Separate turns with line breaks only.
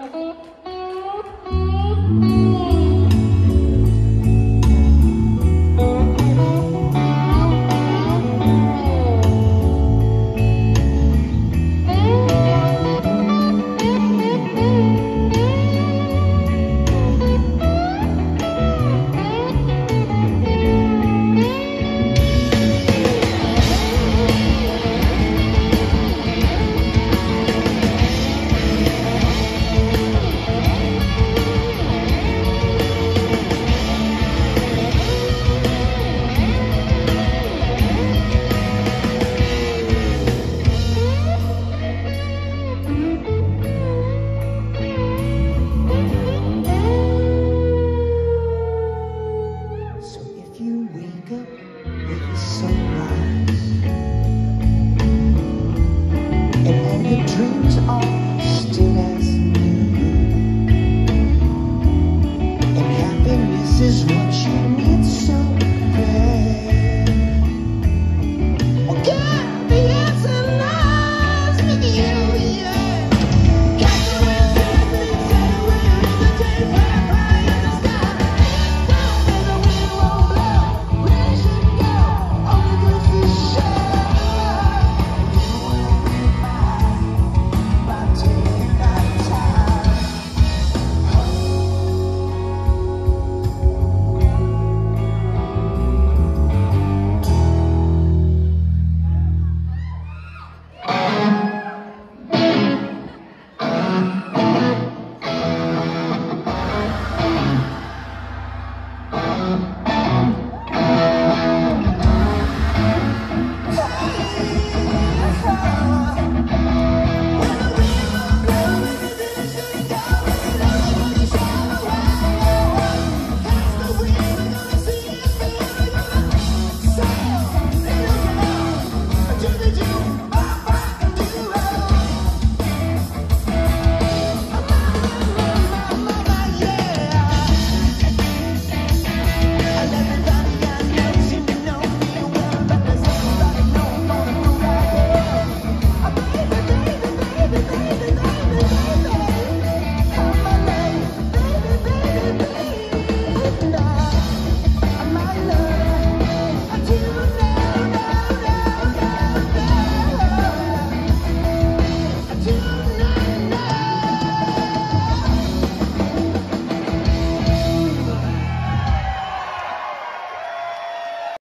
Música It's so